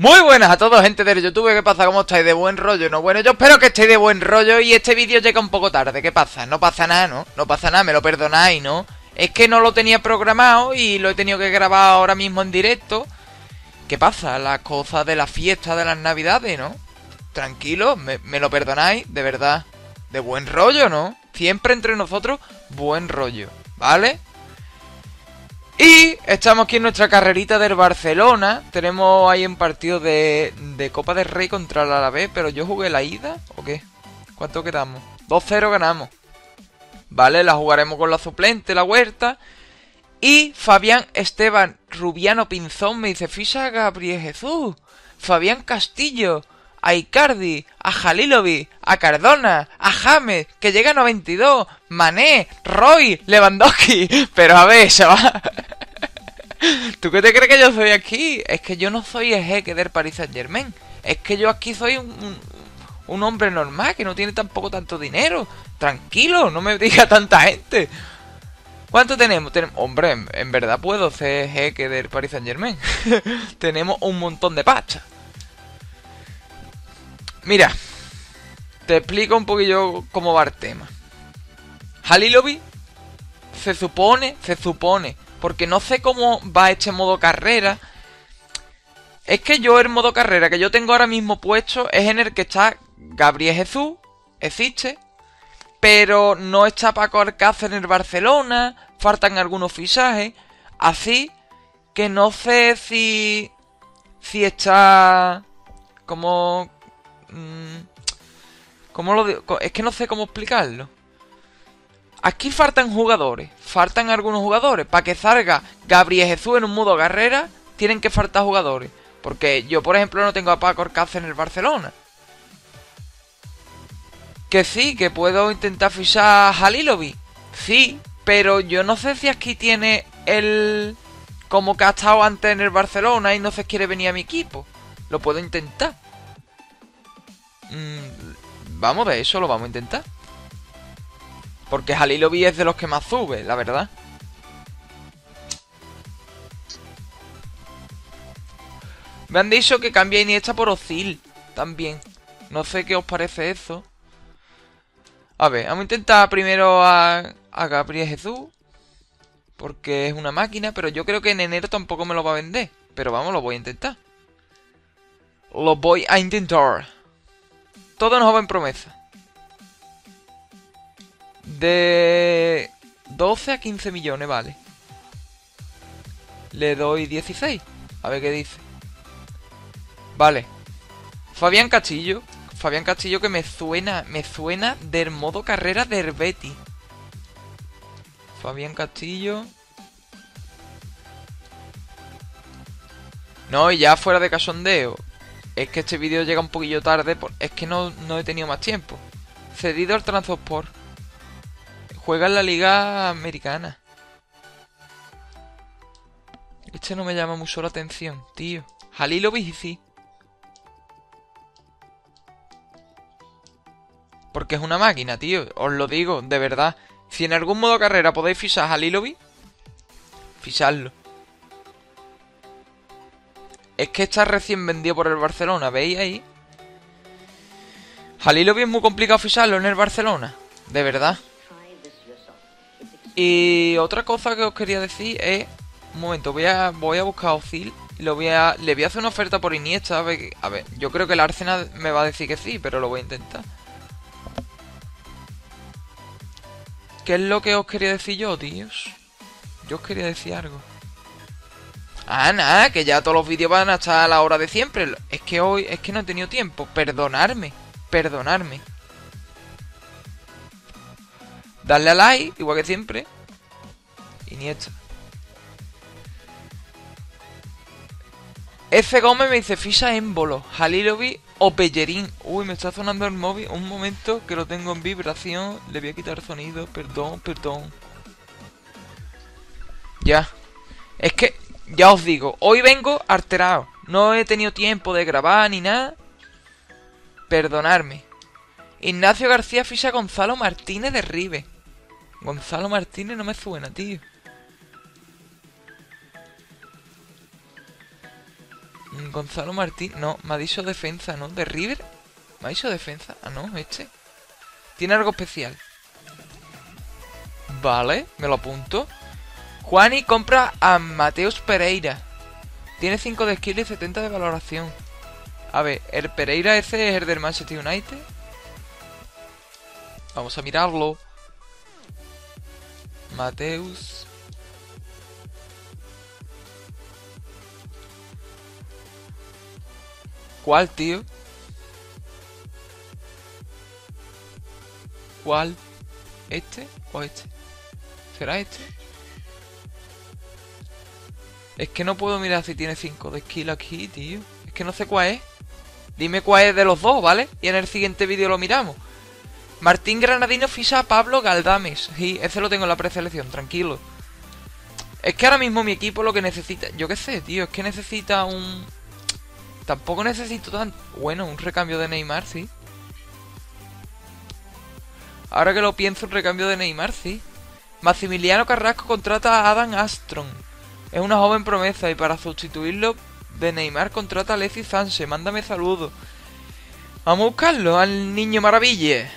Muy buenas a todos, gente del YouTube, ¿qué pasa? ¿Cómo estáis? ¿De buen rollo? No, bueno, yo espero que estéis de buen rollo y este vídeo llega un poco tarde, ¿qué pasa? No pasa nada, ¿no? No pasa nada, me lo perdonáis, ¿no? Es que no lo tenía programado y lo he tenido que grabar ahora mismo en directo. ¿Qué pasa? Las cosas de la fiesta de las navidades, ¿no? Tranquilo, me, me lo perdonáis, de verdad. De buen rollo, ¿no? Siempre entre nosotros, buen rollo, ¿vale? Y estamos aquí en nuestra carrerita del Barcelona. Tenemos ahí un partido de, de Copa del Rey contra el Alavés, pero yo jugué la ida, ¿o qué? ¿Cuánto quedamos? 2-0 ganamos. Vale, la jugaremos con la suplente, la huerta. Y Fabián Esteban Rubiano Pinzón me dice, ficha a Gabriel Jesús, Fabián Castillo, a Icardi, a Jalilovi, a Cardona, a James, que llega a 92, Mané, Roy, Lewandowski. Pero a ver, va. ¿Tú qué te crees que yo soy aquí? Es que yo no soy el jeque del Paris Saint Germain. Es que yo aquí soy un, un, hombre normal que no tiene tampoco tanto dinero. Tranquilo, no me diga tanta gente. ¿Cuánto tenemos? Hombre, en, verdad puedo ser jeque del Paris Saint Germain. tenemos un montón de pasta. Mira, te explico un poquillo cómo va el tema. Halilovi se supone, se supone, porque no sé cómo va este modo carrera. Es que yo el modo carrera que yo tengo ahora mismo puesto es en el que está Gabriel Jesús, existe, pero no está Paco Alcácer en el Barcelona, faltan algunos fichajes, así que no sé si si está como Mm, ¿Cómo lo digo? Es que no sé cómo explicarlo. Aquí faltan jugadores. Faltan algunos jugadores. Para que salga Gabriel Jesús en un modo carrera, tienen que faltar jugadores. Porque yo, por ejemplo, no tengo a Paco Alcácer en el Barcelona. Que sí, que puedo intentar fichar a Halilovi. Sí, pero yo no sé si aquí tiene el... Como que ha estado antes en el Barcelona y no se quiere venir a mi equipo. Lo puedo intentar. Mm, vamos, de eso lo vamos a intentar. Porque Halilovi es de los que más sube, la verdad. Me han dicho que cambia Iniesta por Ozil también. No sé qué os parece eso. A ver, vamos a intentar primero a, a Gabriel Jesús. Porque es una máquina, pero yo creo que en enero tampoco me lo va a vender. Pero vamos, lo voy a intentar. Lo voy a intentar. Todo nos va en promesa. De 12 a 15 millones, vale. Le doy 16. A ver qué dice. Vale. Fabián Castillo. Fabián Castillo que me suena, me suena del modo carrera de Herbeti. Fabián Castillo. No, y ya fuera de casondeo es que este vídeo llega un poquillo tarde, es que no, he tenido más tiempo. Cedido al Transport. Juega en la liga americana. Este no me llama mucho la atención, tío. Halilovic sí. Porque es una máquina, tío. Os lo digo, de verdad. Si en algún modo carrera podéis fichar a Halilovic, fichadlo. Es que está recién vendido por el Barcelona, ¿veis ahí? Halilovic es muy complicado ficharlo en el Barcelona, de verdad. Y otra cosa que os quería decir es... Un momento, voy a, voy a buscar a Ozil lo voy a, le voy a hacer una oferta por Iniesta. A ver, a ver, yo creo que el Arsenal me va a decir que sí, pero lo voy a intentar. ¿Qué es lo que os quería decir yo, tíos? Yo os quería decir algo. Ah, nada, que ya todos los vídeos van a estar a la hora de siempre. Es que hoy, es que no he tenido tiempo. Perdonarme, perdonarme. Darle a like, igual que siempre. Iniesta. F. Gómez me dice ficha émbolo, Halilovi o Pellerín. Uy, me está sonando el móvil. Un momento que lo tengo en vibración. Le voy a quitar sonido. Perdón, perdón. Ya. Es que ya os digo, hoy vengo alterado. No he tenido tiempo de grabar ni nada. Perdonadme. Ignacio García ficha Gonzalo Martínez de Ribe. Gonzalo Martínez no me suena, tío. Gonzalo Martín. No, me ha dicho defensa, ¿no? ¿De River? ¿Me ha dicho defensa? Ah, no, este. Tiene algo especial. Vale, me lo apunto. Juani compra a Mateus Pereira. Tiene 5 de skill y 70 de valoración. A ver, el Pereira ese es el del Manchester United. Vamos a mirarlo. Mateus. ¿Cuál, tío? ¿Cuál? ¿Este o este? ¿Será este? Es que no puedo mirar si tiene 5 de skill aquí, tío. Es que no sé cuál es. Dime cuál es de los dos, ¿vale? Y en el siguiente vídeo lo miramos. Martín Granadino ficha a Pablo Galdames. Sí, ese lo tengo en la preselección, tranquilo. Es que ahora mismo mi equipo lo que necesita... Yo qué sé, tío, es que necesita un... Tampoco necesito tan... Bueno, un recambio de Neymar, sí. Ahora que lo pienso, un recambio de Neymar, sí. Maximiliano Carrasco contrata a Adam Astron. Es una joven promesa y para sustituirlo de Neymar contrata a Alexis Sánchez. Mándame saludos. Vamos a buscarlo al niño maravilla.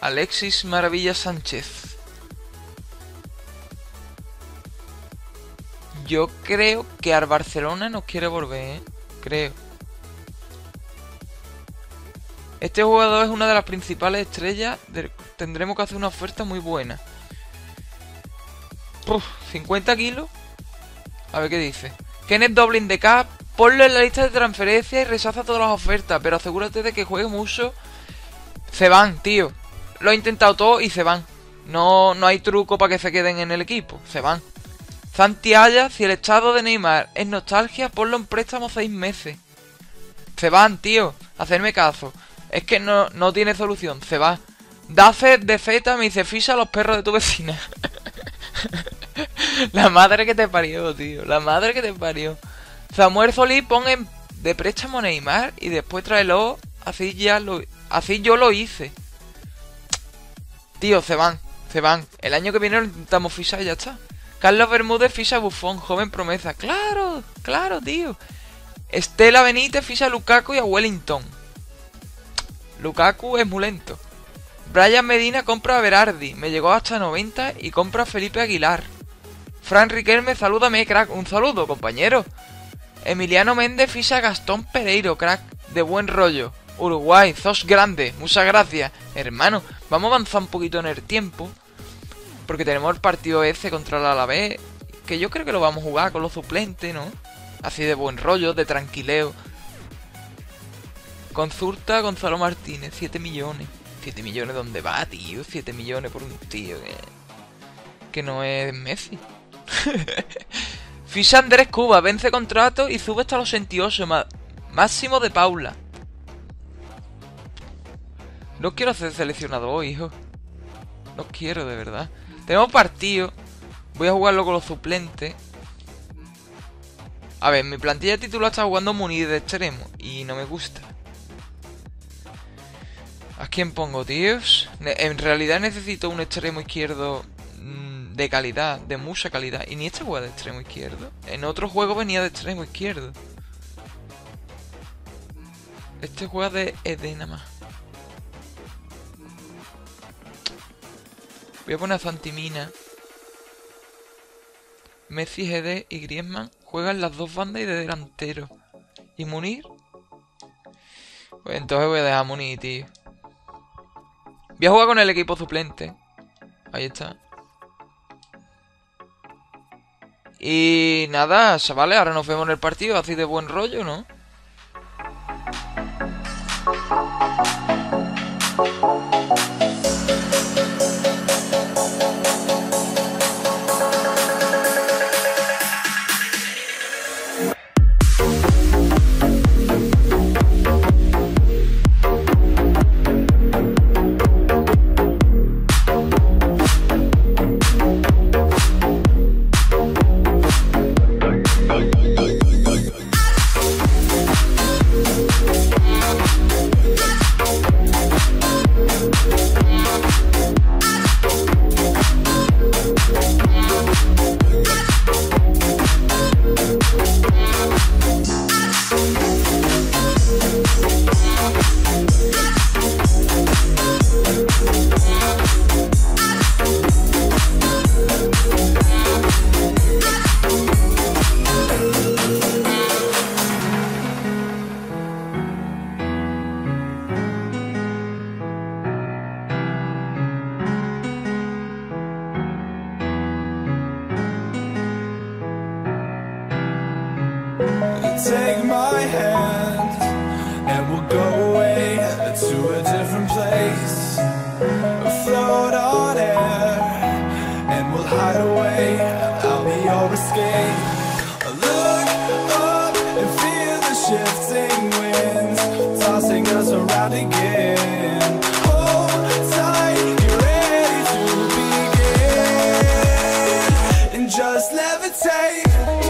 Alexis Maravilla Sánchez. Yo creo que al Barcelona nos quiere volver, ¿eh? Creo. Este jugador es una de las principales estrellas. Tendremos que hacer una oferta muy buena. 50 kilos. A ver qué dice. Kenneth Doblin de Cap. Ponlo en la lista de transferencias y rechaza todas las ofertas. Pero asegúrate de que juegue mucho. Se van, tío. Lo he intentado todo y se van. No, no hay truco para que se queden en el equipo. Se van. Santiago, si el estado de Neymar es nostalgia, ponlo en préstamo seis meses. Se van, tío. Hacerme caso. Es que no, no tiene solución. Se va. Dace de Z me dice, ficha a los perros de tu vecina. la madre que te parió, tío. La madre que te parió. Samuel Solís pon de préstamo Neymar y después tráelo. Así ya lo. Así yo lo hice. Tío, se van. Se van. El año que viene lo intentamos fichar y ya está. Carlos Bermúdez ficha a Buffon, joven promesa. Claro, claro, tío. Estela Benítez ficha a Lukaku y a Wellington. Lukaku es muy lento. Brian Medina compra a Berardi, me llegó hasta 90 y compra a Felipe Aguilar. Fran Riquelme, salúdame, crack. Un saludo, compañero. Emiliano Méndez ficha a Gastón Pereiro, crack. De buen rollo. Uruguay, sos grande. Muchas gracias. Hermano, vamos a avanzar un poquito en el tiempo. Porque tenemos el partido ese contra el Alavés. Que yo creo que lo vamos a jugar con los suplentes, ¿no? Así de buen rollo, de tranquileo. Consulta Gonzalo Martínez, 7 millones. 7 millones, ¿dónde va, tío? 7 millones por un tío que, no es Messi. Ficha Andrés Cuba, vence contrato y sube hasta los 68. máximo de Paula. No quiero ser seleccionado hijo. No quiero, de verdad. Tenemos partido. Voy a jugarlo con los suplentes. A ver, mi plantilla titular está jugando Munir de extremo. Y no me gusta. ¿A quién pongo, tíos? En realidad necesito un extremo izquierdo mm, de calidad, de mucha calidad. Y ni este juega de extremo izquierdo. En otro juego venía de extremo izquierdo. Este juega de Edena más. Voy a poner a Fantimina. Messi, GD y Griezmann juegan las dos bandas y de delantero. ¿Y Munir? Pues entonces voy a dejar a Munir, tío. Voy a jugar con el equipo suplente. Ahí está. Y nada, chavales, ahora nos vemos en el partido así de buen rollo, ¿no? Place. Float on air, and we'll hide away. I'll be your escape. Look up and feel the shifting winds tossing us around again. Hold tight, get ready to begin, and just levitate.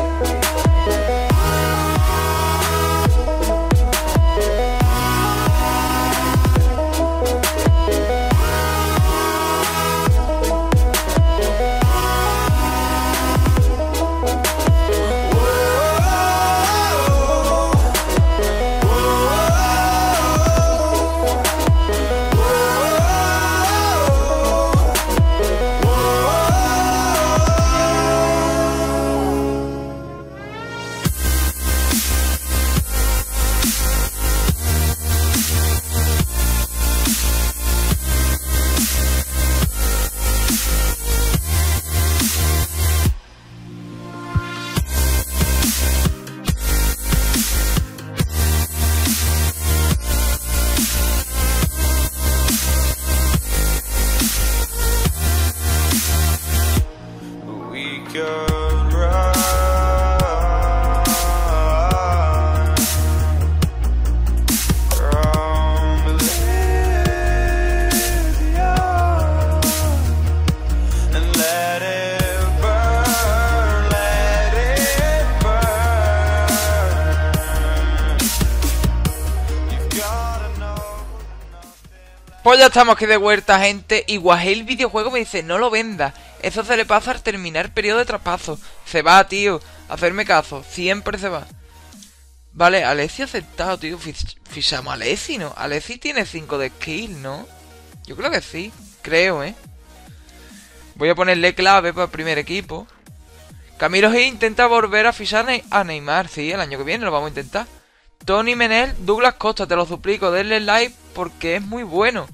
Estamos aquí de vuelta, gente. Y Guajel videojuego me dice, no lo venda. Eso se le pasa al terminar periodo de traspaso. Se va, tío. Hacerme caso. Siempre se va. Vale, Alessi aceptado, tío. Fichamos a Alessi, ¿no? Alessi tiene 5 de skill, ¿no? Yo creo que sí. Creo, ¿eh? Voy a ponerle clave para el primer equipo. Camilo G intenta volver a fichar a Neymar. Sí, el año que viene lo vamos a intentar. Tony Menel, Douglas Costa, te lo suplico, denle like porque es muy bueno.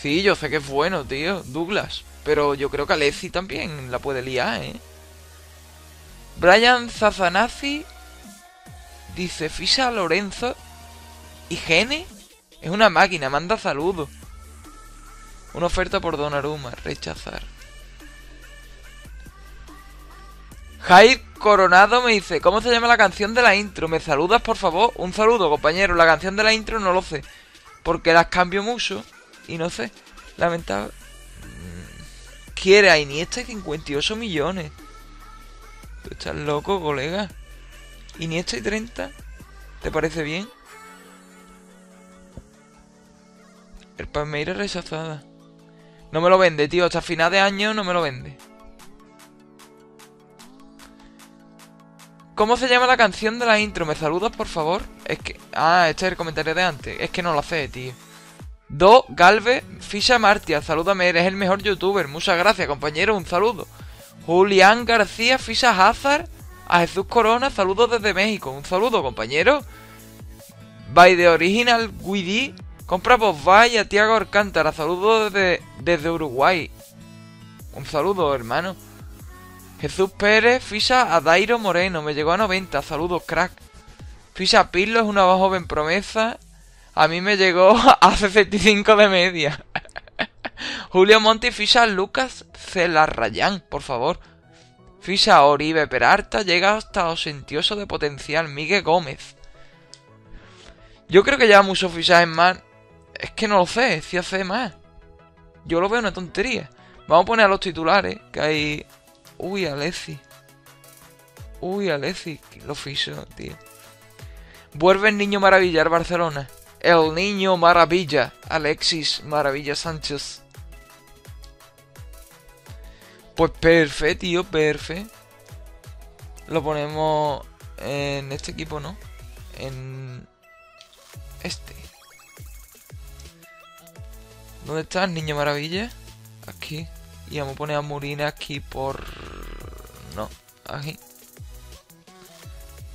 Sí, yo sé que es bueno, tío, Douglas. Pero yo creo que Alessi también la puede liar, ¿eh? Brian Zazanazzi dice, ficha a Lorenzo y Gene es una máquina, manda saludos. Una oferta por Donnarumma, rechazar. Jair Coronado me dice, ¿cómo se llama la canción de la intro? ¿Me saludas, por favor? Un saludo, compañero. La canción de la intro no lo sé. Porque las cambio mucho y no sé. Lamentable. Mm, Quiere a Iniesta y 58 millones. Tú estás loco, colega. Iniesta y 30. ¿Te parece bien? El Palmeiras rechazada. No me lo vende, tío. Hasta final de año no me lo vende. ¿Cómo se llama la canción de la intro? ¿Me saludas, por favor? Es que... Ah, este es el comentario de antes. Es que no lo sé, tío. Do Galvez Fisha Martia, salúdame, eres el mejor youtuber. Muchas gracias, compañero, un saludo. Julián García Fisha Hazard, a Jesús Corona, saludos desde México. Un saludo, compañero. By the Original Guidi, compra Bosbay a Tiago Alcántara, saludos desde, desde Uruguay. Un saludo, hermano. Jesús Pérez, ficha a Dairo Moreno, me llegó a 90, saludos crack. Ficha a Pirlo, es una joven promesa. A mí me llegó a 65 de media. Julio Monti ficha Lucas Celarrayán, por favor. Ficha Oribe Peralta, llega hasta 88 de potencial. Miguel Gómez. Yo creo que lleva muchos fichajes más. Es que no lo sé, si hace más. Yo lo veo una tontería. Vamos a poner a los titulares, que hay... Uy, Alessi. Uy, Alessi, lo ficho, tío. Vuelve el niño maravilla al Barcelona. El niño maravilla, Alexis Maravilla Sánchez. Pues perfecto, tío, perfecto. Lo ponemos en este equipo, ¿no? En este. ¿Dónde está el niño maravilla? Aquí. Y vamos a poner a Murina aquí por... No, aquí.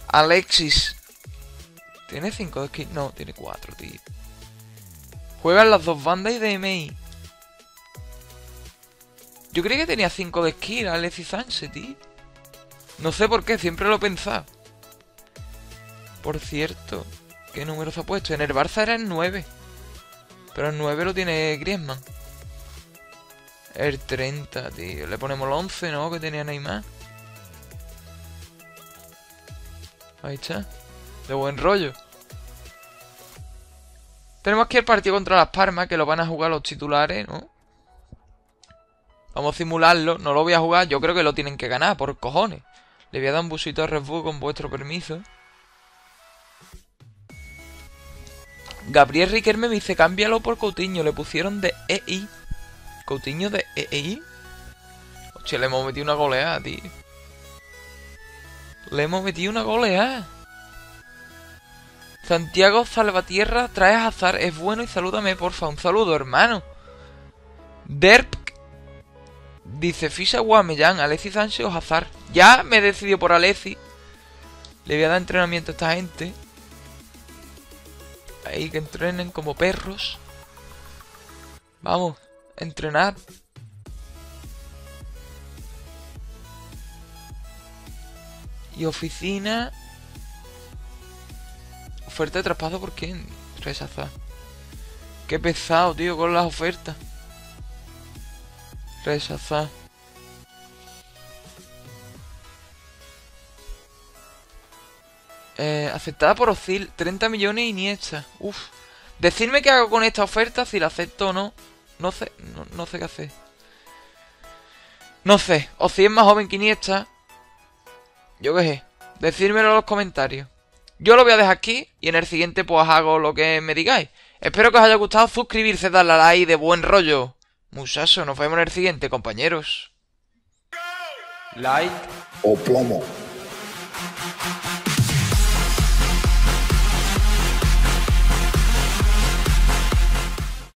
Alexis. ¿Tiene 5 de skill? No, tiene 4, tío. Juegan las dos bandas y DMI. Yo creía que tenía 5 de skill Alexis Sánchez, tío. No sé por qué, siempre lo he pensado. Por cierto, ¿qué número se ha puesto? En el Barça era el 9. Pero el 9 lo tiene Griezmann. El 30, tío. Le ponemos el 11, ¿no? Que tenía Neymar. Ahí está. De buen rollo. Tenemos aquí el partido contra Las Palmas, que lo van a jugar los titulares, ¿no? Vamos a simularlo. No lo voy a jugar. Yo creo que lo tienen que ganar, por cojones. Le voy a dar un busito a Red con vuestro permiso. Gabriel Riquelme me dice, cámbialo por Coutinho. Le pusieron de EI. Coutinho de EI. Hostia, le hemos metido una goleada, tío. Le hemos metido una goleada. Santiago Salvatierra, traes azar, es bueno y salúdame, porfa. Un saludo, hermano. Derp dice Fisa Guamellán, Alexis Sánchez o Hazard. Ya me he decidido por Alexis. Le voy a dar entrenamiento a esta gente. Ahí que entrenen como perros. Vamos, entrenar. Y oficina. Oferta de traspaso por quién? Rechazar. Qué pesado, tío, con las ofertas. Rechazar. Eh, aceptada por Ocil. 30 millones y Iniesta. Uf. Decidme qué hago con esta oferta, si la acepto o no. No sé, no, sé qué hacer. No sé. Ocil es más joven que Iniesta. Yo qué sé. Decírmelo en los comentarios. Yo lo voy a dejar aquí y en el siguiente pues hago lo que me digáis. Espero que os haya gustado suscribirse, darle a like de buen rollo. Muchacho, nos vemos en el siguiente, compañeros. Like o plomo.